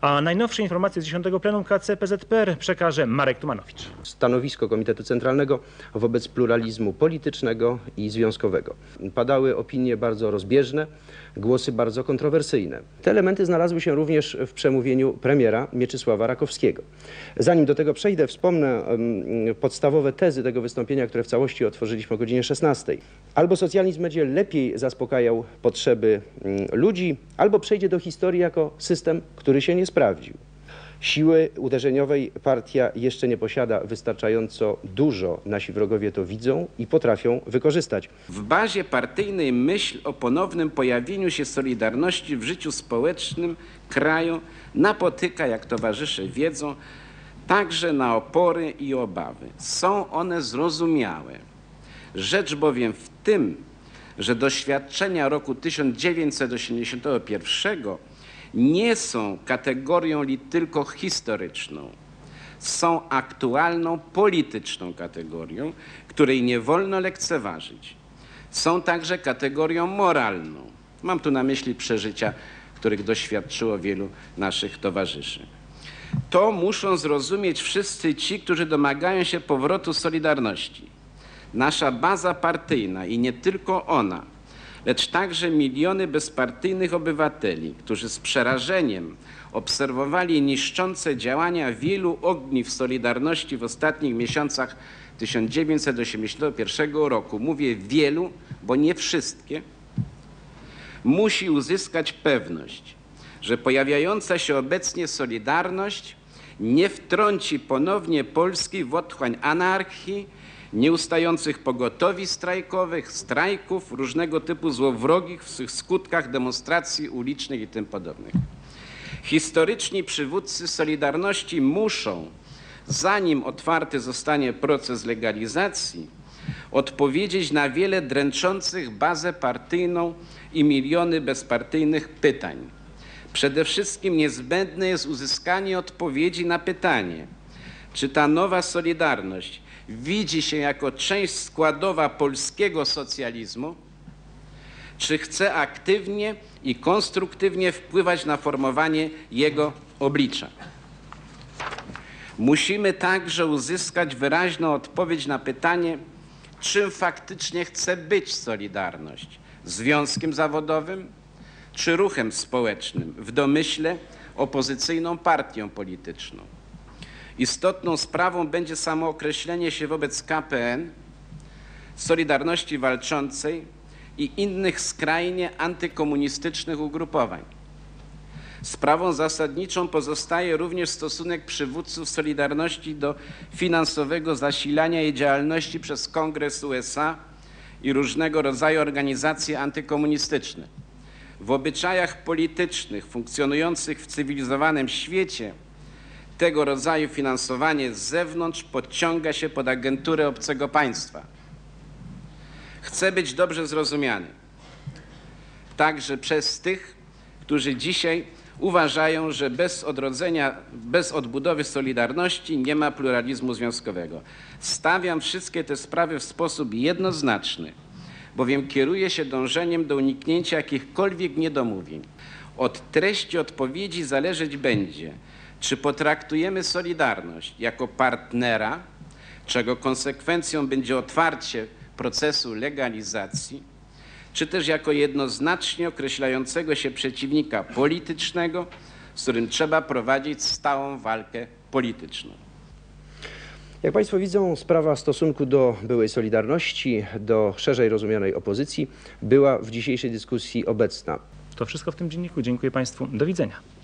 A najnowsze informacje z 10 plenum KCPZPR przekaże Marek Tumanowicz. stanowisko Komitetu Centralnego wobec pluralizmu politycznego i związkowego. Padały opinie bardzo rozbieżne, głosy bardzo kontrowersyjne. Te elementy znalazły się również w przemówieniu premiera Mieczysława Rakowskiego. Zanim do tego przejdę, wspomnę podstawowe tezy tego wystąpienia, które w całości otworzyliśmy o godzinie 16. Albo socjalizm będzie lepiej zaspokajał potrzeby mm, ludzi, albo przejdzie do historii jako system, który się nie sprawdził. Siły uderzeniowej partia jeszcze nie posiada wystarczająco dużo. Nasi wrogowie to widzą i potrafią wykorzystać. W bazie partyjnej myśl o ponownym pojawieniu się Solidarności w życiu społecznym kraju napotyka, jak towarzysze wiedzą, także na opory i obawy. Są one zrozumiałe. Rzecz bowiem w tym, że doświadczenia roku 1981 nie są kategorią tylko historyczną. Są aktualną polityczną kategorią, której nie wolno lekceważyć. Są także kategorią moralną. Mam tu na myśli przeżycia, których doświadczyło wielu naszych towarzyszy. To muszą zrozumieć wszyscy ci, którzy domagają się powrotu Solidarności. Nasza baza partyjna i nie tylko ona, lecz także miliony bezpartyjnych obywateli, którzy z przerażeniem obserwowali niszczące działania wielu ogniw Solidarności w ostatnich miesiącach 1981 roku. Mówię wielu, bo nie wszystkie. Musi uzyskać pewność, że pojawiająca się obecnie Solidarność nie wtrąci ponownie Polski w otchłań anarchii, nieustających pogotowi strajkowych, strajków, różnego typu złowrogich w swych skutkach demonstracji ulicznych i tym podobnych. Historyczni przywódcy Solidarności muszą, zanim otwarty zostanie proces legalizacji, odpowiedzieć na wiele dręczących bazę partyjną i miliony bezpartyjnych pytań. Przede wszystkim niezbędne jest uzyskanie odpowiedzi na pytanie, czy ta nowa Solidarność widzi się jako część składowa polskiego socjalizmu, czy chce aktywnie i konstruktywnie wpływać na formowanie jego oblicza. Musimy także uzyskać wyraźną odpowiedź na pytanie, czym faktycznie chce być Solidarność związkiem zawodowym czy ruchem społecznym, w domyśle opozycyjną partią polityczną. Istotną sprawą będzie samo określenie się wobec KPN, Solidarności Walczącej i innych skrajnie antykomunistycznych ugrupowań. Sprawą zasadniczą pozostaje również stosunek przywódców Solidarności do finansowego zasilania jej działalności przez Kongres USA i różnego rodzaju organizacje antykomunistyczne. W obyczajach politycznych funkcjonujących w cywilizowanym świecie tego rodzaju finansowanie z zewnątrz podciąga się pod agenturę obcego państwa. Chcę być dobrze zrozumiany także przez tych, którzy dzisiaj uważają, że bez odrodzenia, bez odbudowy Solidarności nie ma pluralizmu związkowego. Stawiam wszystkie te sprawy w sposób jednoznaczny, bowiem kieruję się dążeniem do uniknięcia jakichkolwiek niedomówień. Od treści odpowiedzi zależeć będzie, czy potraktujemy Solidarność jako partnera, czego konsekwencją będzie otwarcie procesu legalizacji, czy też jako jednoznacznie określającego się przeciwnika politycznego, z którym trzeba prowadzić stałą walkę polityczną. Jak Państwo widzą, sprawa stosunku do byłej Solidarności, do szerzej rozumianej opozycji była w dzisiejszej dyskusji obecna. To wszystko w tym dzienniku. Dziękuję Państwu. Do widzenia.